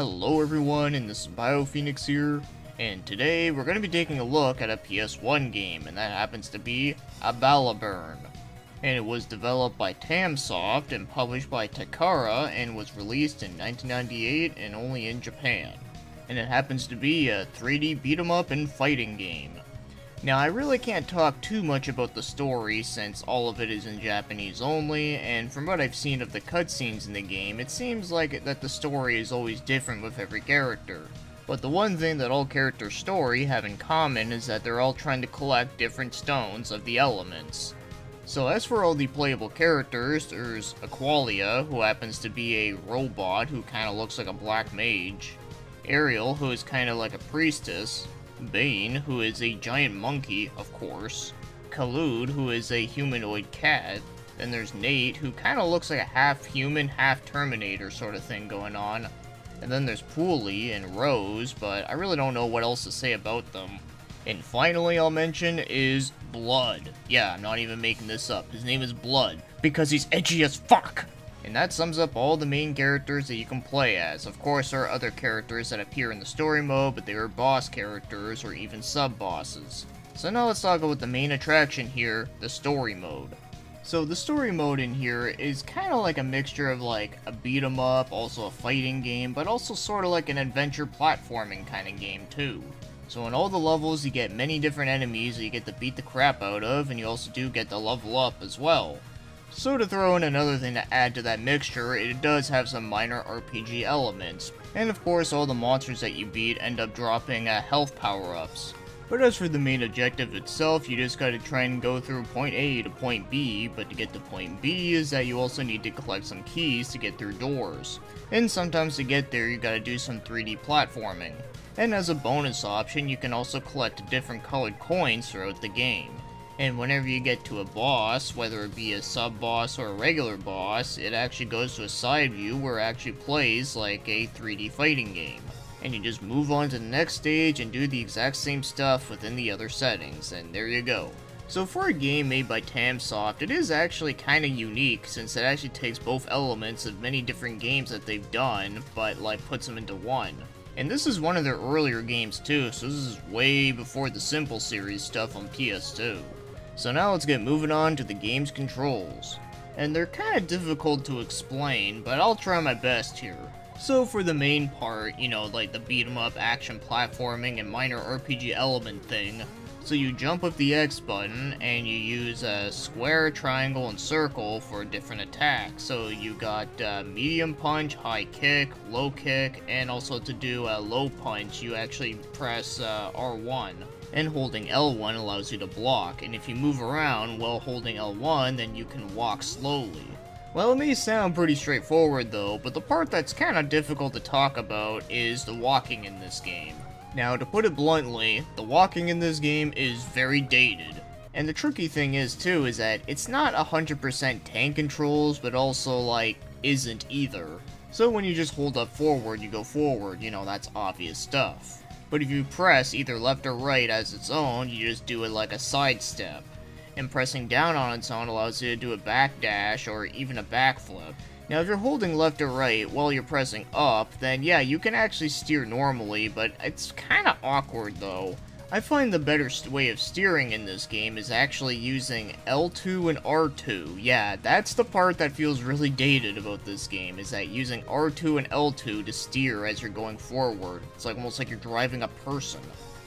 Hello everyone, and this is BioPhoenix here, and today we're going to be taking a look at a PS1 game, and that happens to be Abalaburn. And it was developed by Tamsoft and published by Takara, and was released in 1998 and only in Japan. And it happens to be a 3D beat 'em up and fighting game. Now, I really can't talk too much about the story since all of it is in Japanese only, and from what I've seen of the cutscenes in the game, it seems like that the story is always different with every character. But the one thing that all characters' story have in common is that they're all trying to collect different stones of the elements. So as for all the playable characters, there's Aqualia, who happens to be a robot who kinda looks like a black mage, Ariel, who is kinda like a priestess, Bane, who is a giant monkey, of course, Khulud, who is a humanoid cat, then there's Nate, who kind of looks like a half-human, half-Terminator sort of thing going on, and then there's Pooley and Rose, but I really don't know what else to say about them. And finally I'll mention is Blood. Yeah, I'm not even making this up. His name is Blood, because he's edgy as fuck! And that sums up all the main characters that you can play as. Of course, there are other characters that appear in the story mode, but they are boss characters or even sub-bosses. So now let's talk about the main attraction here, the story mode. So the story mode in here is kind of like a mixture of like a beat 'em up, also a fighting game, but also sort of like an adventure platforming kind of game too. So in all the levels you get many different enemies that you get to beat the crap out of, and you also do get to level up as well. So to throw in another thing to add to that mixture, it does have some minor RPG elements. And of course, all the monsters that you beat end up dropping uh, health power-ups. But as for the main objective itself, you just gotta try and go through point A to point B, but to get to point B is that you also need to collect some keys to get through doors. And sometimes to get there, you gotta do some 3D platforming. And as a bonus option, you can also collect different colored coins throughout the game. And whenever you get to a boss, whether it be a sub-boss or a regular boss, it actually goes to a side view where it actually plays like a 3D fighting game. And you just move on to the next stage and do the exact same stuff within the other settings, and there you go. So for a game made by Tamsoft, it is actually kinda unique since it actually takes both elements of many different games that they've done, but like puts them into one. And this is one of their earlier games too, so this is way before the Simple series stuff on PS2. So now let's get moving on to the game's controls. And they're kinda difficult to explain, but I'll try my best here. So for the main part, you know, like the beat 'em up action platforming and minor RPG element thing, so you jump with the X button and you use a square, triangle, and circle for different attacks. So you got uh, medium punch, high kick, low kick, and also to do a low punch, you actually press uh, R1 and holding L1 allows you to block, and if you move around while holding L1, then you can walk slowly. Well, it may sound pretty straightforward though, but the part that's kinda difficult to talk about is the walking in this game. Now, to put it bluntly, the walking in this game is very dated. And the tricky thing is too, is that it's not 100% tank controls, but also like, isn't either. So when you just hold up forward, you go forward, you know, that's obvious stuff. But if you press either left or right as its own, you just do it like a sidestep. And pressing down on its own allows you to do a backdash or even a backflip. Now if you're holding left or right while you're pressing up, then yeah, you can actually steer normally, but it's kinda awkward though. I find the better way of steering in this game is actually using L2 and R2. Yeah, that's the part that feels really dated about this game, is that using R2 and L2 to steer as you're going forward. It's like almost like you're driving a person.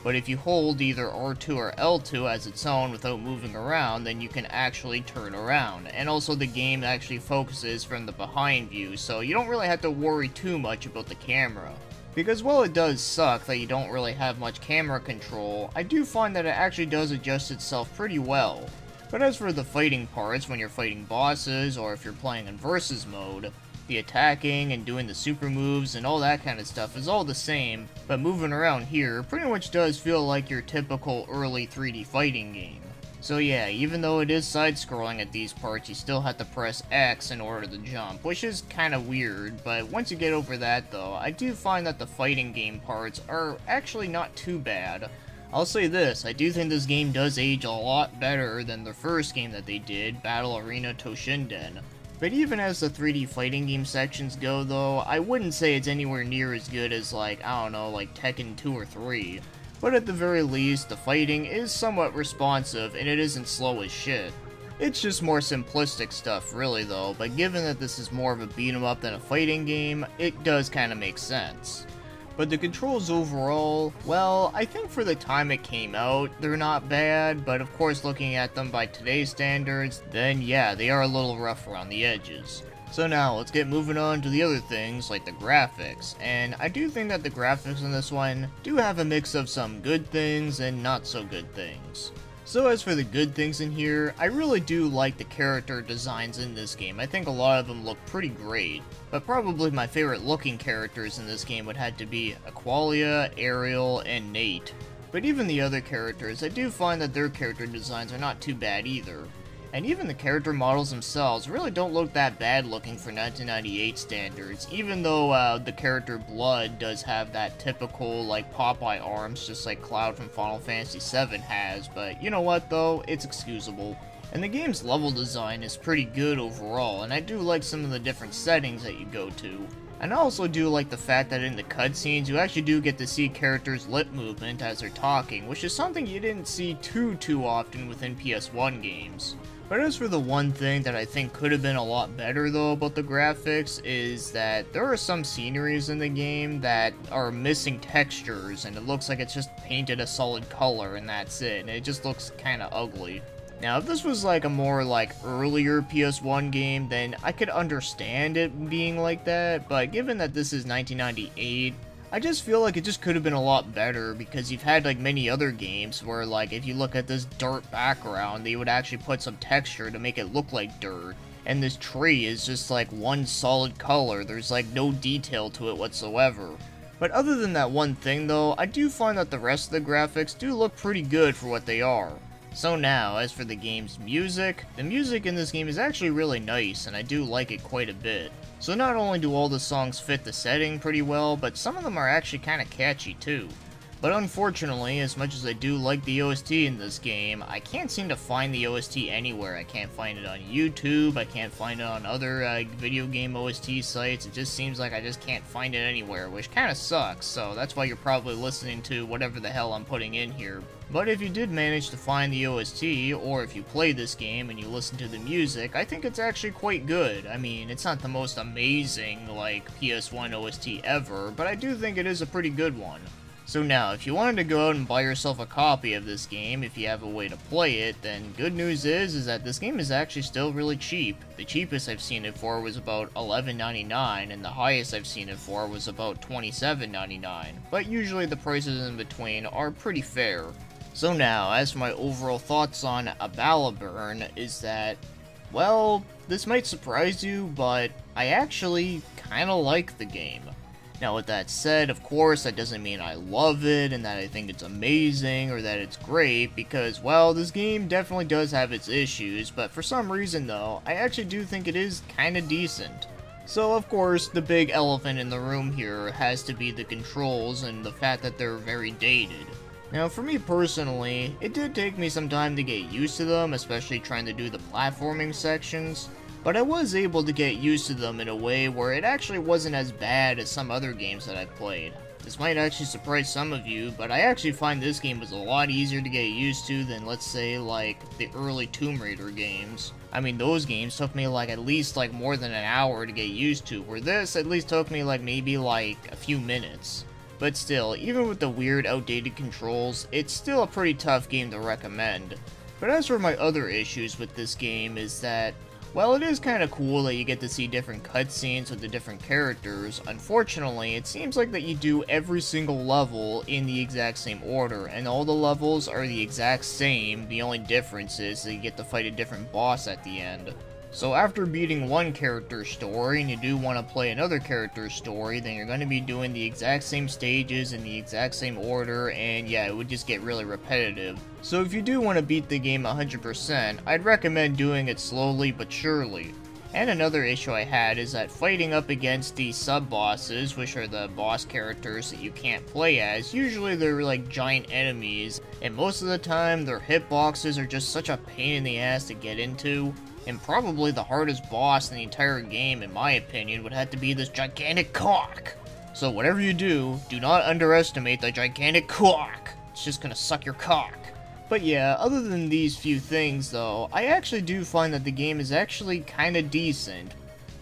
But if you hold either R2 or L2 as its own without moving around, then you can actually turn around. And also the game actually focuses from the behind view, so you don't really have to worry too much about the camera. Because while it does suck that you don't really have much camera control, I do find that it actually does adjust itself pretty well. But as for the fighting parts, when you're fighting bosses, or if you're playing in versus mode, the attacking and doing the super moves and all that kind of stuff is all the same, but moving around here pretty much does feel like your typical early 3D fighting game. So yeah, even though it is side-scrolling at these parts, you still have to press X in order to jump, which is kinda weird, but once you get over that though, I do find that the fighting game parts are actually not too bad. I'll say this, I do think this game does age a lot better than the first game that they did, Battle Arena Toshinden. But even as the 3D fighting game sections go though, I wouldn't say it's anywhere near as good as like, I don't know, like Tekken 2 or 3. But at the very least, the fighting is somewhat responsive and it isn't slow as shit. It's just more simplistic stuff really though, but given that this is more of a beat 'em up than a fighting game, it does kinda make sense. But the controls overall, well, I think for the time it came out, they're not bad, but of course looking at them by today's standards, then yeah, they are a little rough around the edges. So now, let's get moving on to the other things, like the graphics, and I do think that the graphics in this one do have a mix of some good things and not so good things. So as for the good things in here, I really do like the character designs in this game. I think a lot of them look pretty great. But probably my favorite looking characters in this game would have to be Aqualia, Ariel, and Nate. But even the other characters, I do find that their character designs are not too bad either. And even the character models themselves really don't look that bad looking for 1998 standards, even though uh, the character Blood does have that typical, like, Popeye arms, just like Cloud from Final Fantasy VII has, but you know what though, it's excusable. And the game's level design is pretty good overall, and I do like some of the different settings that you go to. And I also do like the fact that in the cutscenes, you actually do get to see characters' lip movement as they're talking, which is something you didn't see too too often within PS1 games. But as for the one thing that I think could have been a lot better though about the graphics is that there are some sceneries in the game that are missing textures and it looks like it's just painted a solid color and that's it and it just looks kinda ugly. Now if this was like a more like earlier PS1 game then I could understand it being like that but given that this is 1998 I just feel like it just could have been a lot better because you've had like many other games where like if you look at this dirt background, they would actually put some texture to make it look like dirt. And this tree is just like one solid color, there's like no detail to it whatsoever. But other than that one thing though, I do find that the rest of the graphics do look pretty good for what they are. So now, as for the game's music, the music in this game is actually really nice and I do like it quite a bit. So not only do all the songs fit the setting pretty well, but some of them are actually kinda catchy too. But unfortunately, as much as I do like the OST in this game, I can't seem to find the OST anywhere. I can't find it on YouTube, I can't find it on other uh, video game OST sites, it just seems like I just can't find it anywhere, which kinda sucks, so that's why you're probably listening to whatever the hell I'm putting in here. But if you did manage to find the OST, or if you play this game and you listen to the music, I think it's actually quite good. I mean, it's not the most amazing, like, PS1 OST ever, but I do think it is a pretty good one. So now, if you wanted to go out and buy yourself a copy of this game, if you have a way to play it, then good news is, is that this game is actually still really cheap. The cheapest I've seen it for was about $11.99, and the highest I've seen it for was about $27.99. But usually the prices in between are pretty fair. So now, as my overall thoughts on Abalaburn, is that, well, this might surprise you, but I actually kinda like the game. Now with that said, of course, that doesn't mean I love it and that I think it's amazing or that it's great because, well, this game definitely does have its issues, but for some reason though, I actually do think it is kinda decent. So of course, the big elephant in the room here has to be the controls and the fact that they're very dated. Now, for me personally, it did take me some time to get used to them, especially trying to do the platforming sections, but I was able to get used to them in a way where it actually wasn't as bad as some other games that I've played. This might actually surprise some of you, but I actually find this game was a lot easier to get used to than, let's say, like, the early Tomb Raider games. I mean, those games took me, like, at least, like, more than an hour to get used to, where this at least took me, like, maybe, like, a few minutes. But still, even with the weird outdated controls, it's still a pretty tough game to recommend. But as for my other issues with this game is that, while it is kinda cool that you get to see different cutscenes with the different characters, unfortunately, it seems like that you do every single level in the exact same order, and all the levels are the exact same, the only difference is that you get to fight a different boss at the end. So after beating one character's story and you do want to play another character's story, then you're going to be doing the exact same stages in the exact same order, and yeah, it would just get really repetitive. So if you do want to beat the game 100%, I'd recommend doing it slowly but surely. And another issue I had is that fighting up against the sub-bosses, which are the boss characters that you can't play as, usually they're like giant enemies, and most of the time their hitboxes are just such a pain in the ass to get into. And probably the hardest boss in the entire game, in my opinion, would have to be this gigantic cock. So whatever you do, do not underestimate the gigantic cock. It's just gonna suck your cock. But yeah, other than these few things though, I actually do find that the game is actually kinda decent.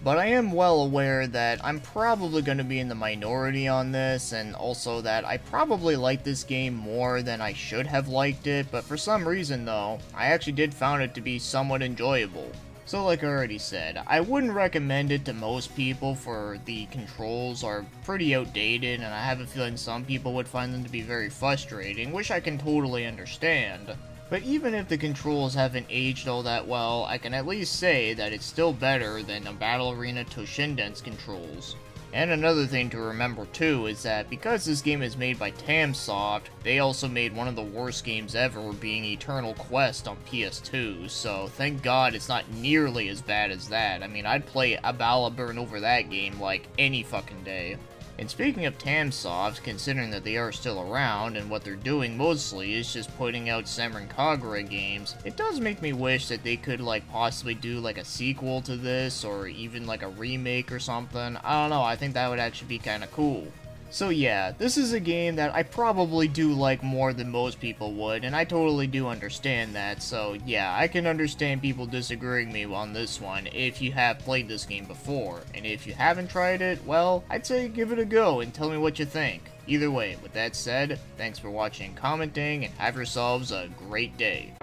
But I am well aware that I'm probably going to be in the minority on this, and also that I probably like this game more than I should have liked it, but for some reason though, I actually did found it to be somewhat enjoyable. So like I already said, I wouldn't recommend it to most people for the controls are pretty outdated and I have a feeling some people would find them to be very frustrating, which I can totally understand. But even if the controls haven't aged all that well, I can at least say that it's still better than the Battle Arena Toshinden's controls. And another thing to remember too is that because this game is made by Tamsoft, they also made one of the worst games ever being Eternal Quest on PS2, so thank god it's not nearly as bad as that. I mean, I'd play Abalaburn over that game like any fucking day. And speaking of Tamsoft, considering that they are still around, and what they're doing mostly is just putting out Senran Kagura games, it does make me wish that they could, like, possibly do, like, a sequel to this, or even, like, a remake or something. I don't know, I think that would actually be kinda cool. So yeah, this is a game that I probably do like more than most people would, and I totally do understand that, so yeah, I can understand people disagreeing me on this one if you have played this game before, and if you haven't tried it, well, I'd say give it a go and tell me what you think. Either way, with that said, thanks for watching commenting, and have yourselves a great day.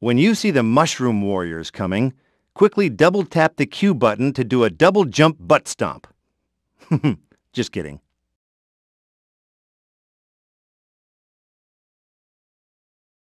When you see the Mushroom Warriors coming, quickly double tap the Q button to do a double jump butt stomp. Just kidding.